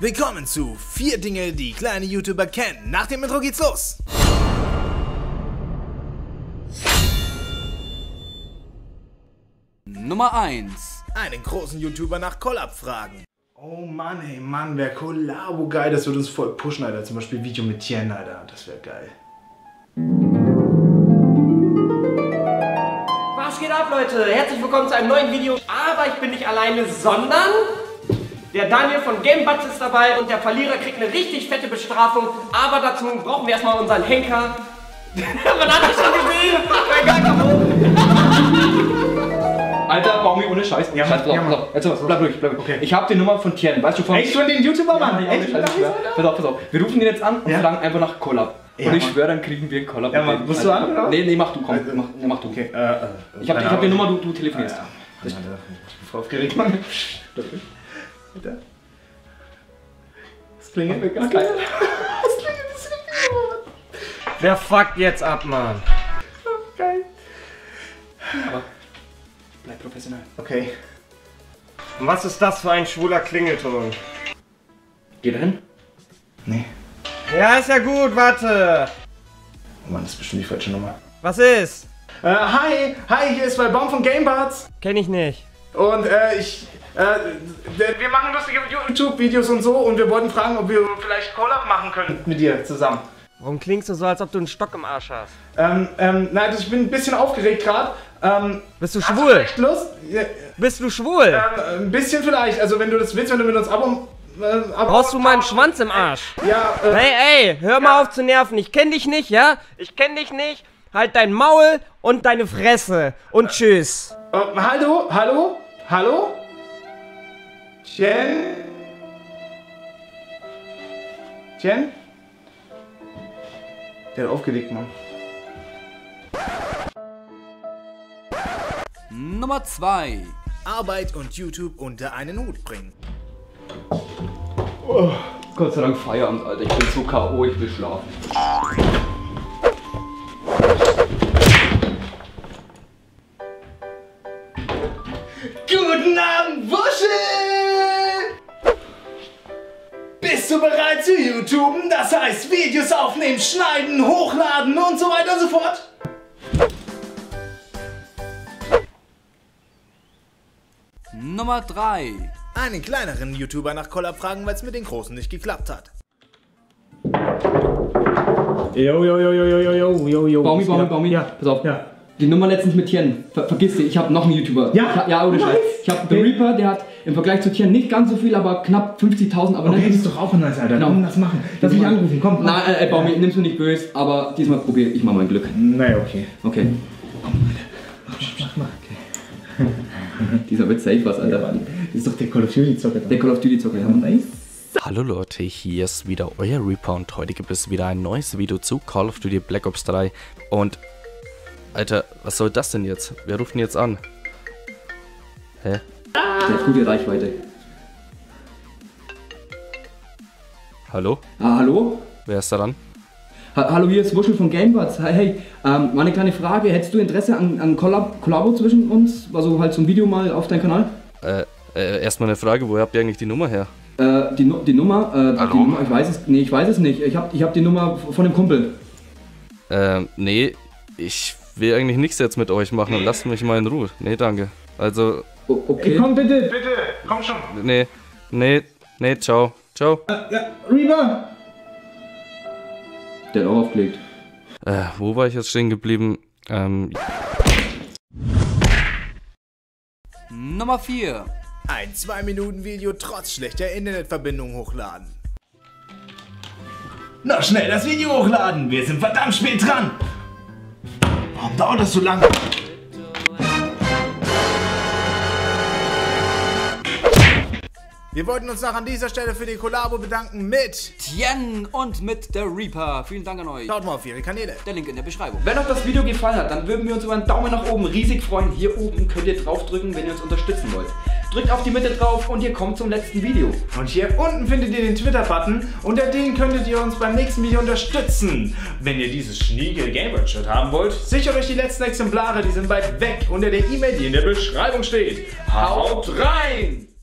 Willkommen zu vier Dinge, die kleine YouTuber kennen. Nach dem Intro geht's los. Nummer 1. Einen großen YouTuber nach Collab fragen. Oh Mann, ey Mann, wäre Collabo geil, das würde uns voll pushen, Alter. Zum Beispiel Video mit Tien, Alter. Das wäre geil. Was geht ab, Leute? Herzlich willkommen zu einem neuen Video. Aber ich bin nicht alleine, sondern der Daniel von GameBuds ist dabei und der Verlierer kriegt eine richtig fette Bestrafung. Aber dazu brauchen wir erstmal unseren Henker. Man hat das schon gesehen. Mein Gott, Alter, Baumi ohne Scheiß. Ja, Scheiß, pass auf, ja, pass auf. Jetzt, bleib ruhig, bleib ruhig. Okay. Ich hab die Nummer von Tien, weißt du von... Echt von den YouTuber, Mann? Ja, Echt? Scheiß. Pass auf, pass auf. Wir rufen den jetzt an und Ja. fragen einfach nach Collab. Ja, und ich Mann. schwöre, dann kriegen wir einen Collab. Ja, Mann. Musst du Also, an, oder? Nee, nee, mach du, komm. Also, Mach, nee, mach du. Okay, äh, äh. Ich hab, ich hab die Nummer, du, du telefonierst. Ja. Ich bin voll aufgeregt, Mann. Alter. Das klingelt mir gar geil. Das klingelt, das klingelt. Wer fuckt jetzt ab, Mann? Geil. Bleib professionell. Okay. Und was ist das für ein schwuler Klingelton? Geh da hin. Nee. Ja, ist ja gut, warte. Oh Mann, das ist bestimmt die falsche Nummer. Was ist? Äh, hi, hi, hier ist Baum von GameBuds. Kenn ich nicht. Und äh, ich, wir machen lustige YouTube-Videos und so und wir wollten fragen, ob wir vielleicht Collab machen können mit dir zusammen. Warum klingst du so, als ob du einen Stock im Arsch hast? Ähm, ähm, nein, ich bin ein bisschen aufgeregt gerade. Ähm, Bist du hast du schwul? Lust? Ja, Bist du schwul? ähm, ein bisschen vielleicht. Also wenn du das willst, wenn du mit uns abo... Äh, abo Brauchst du mal einen Schwanz im Arsch? Ja, äh, Hey, ey, hör mal auf zu nerven. Ich kenn dich nicht, ja? Ich kenn dich nicht. Halt dein Maul und deine Fresse. Und tschüss. äh, hallo, hallo, hallo? Jen? Jen? Der hat aufgelegt, Mann. Nummer 2. Arbeit und YouTube unter einen Hut bringen. Gott sei Dank Feierabend, Alter. Ich bin so K.O., ich will schlafen. Bist du bereit zu YouTuben? Das heißt Videos aufnehmen, schneiden, hochladen und so weiter und so fort? Nummer 3. Einen kleineren YouTuber nach Collab fragen, weil es mit den großen nicht geklappt hat. Jo, jo, jo, jo, jo, jo, jo, jo. Baumi, Baumi, Baumi. Ja. Pass auf. Ja. Die Nummer letztens mit Tien. Ver vergiss sie, ich habe noch einen YouTuber. Ja? Ich hab, ja, ohne Nice. Scheiß. Ich habe The. Reaper, der hat im Vergleich zu Tien nicht ganz so viel, aber knapp 50.000 Okay, das Abonnenten. ist doch auch nice, Alter. Genau. Komm, lass machen. Lass mich anrufen, komm. komm. Nein, äh, äh, Baumi, nimm's mir nicht böse, aber diesmal probiere ich mal mein Glück. Naja, okay. Okay. Dieser wird safe was, Alter. Das ist doch der Call of Duty Zocker. Der Call of Duty Zocker, ja. Nice. Hallo Leute, hier ist wieder euer Reaper und heute gibt es wieder ein neues Video zu Call of Duty Black Ops 3 und Alter, was soll das denn jetzt? Wer ruft denn jetzt an? Hä? Der hat gute Reichweite. Hallo? Ah, hallo? Wer ist da dran? Ha hallo, hier ist Wuschel von Gamebuds. Hey, hey, ähm, mal eine kleine Frage. Hättest du Interesse an, an Collab Kollabo zwischen uns? Also halt so ein Video mal auf deinen Kanal? Äh, äh, erstmal eine Frage, woher habt ihr eigentlich die Nummer her? Äh, die, die Nummer, äh, Hallo? die Nummer, ich weiß es, nee, ich weiß es nicht. Ich hab, ich hab die Nummer von dem Kumpel. Ähm, nee, ich will eigentlich nichts jetzt mit euch machen, lasst mich mal in Ruhe. Nee, danke. Also, Okay. Komm bitte, bitte. Komm schon. nee, nee, nee, ciao, ciao. Ja, Reaper. Der hat auch aufgelegt. Äh, wo war ich jetzt stehen geblieben? Ähm, Nummer 4. Ein 2-Minuten-Video trotz schlechter Internetverbindung hochladen. Noch schnell das Video hochladen. Wir sind verdammt spät dran. Warum dauert das so lange? Wir wollten uns noch an dieser Stelle für die Kollabo bedanken mit... Tien und mit der Reaper. Vielen Dank an euch. Schaut mal auf ihre Kanäle. Der Link in der Beschreibung. Wenn euch das Video gefallen hat, dann würden wir uns über einen Daumen nach oben riesig freuen. Hier oben könnt ihr draufdrücken, wenn ihr uns unterstützen wollt. Drückt auf die Mitte drauf und ihr kommt zum letzten Video. Und hier unten findet ihr den Twitter-Button. Unter den könntet ihr uns beim nächsten Video unterstützen. Wenn ihr dieses schnieke Gamebird-Shirt haben wollt, sichert euch die letzten Exemplare. Die sind bald weg unter der E-Mail, die in der Beschreibung steht. Haut rein!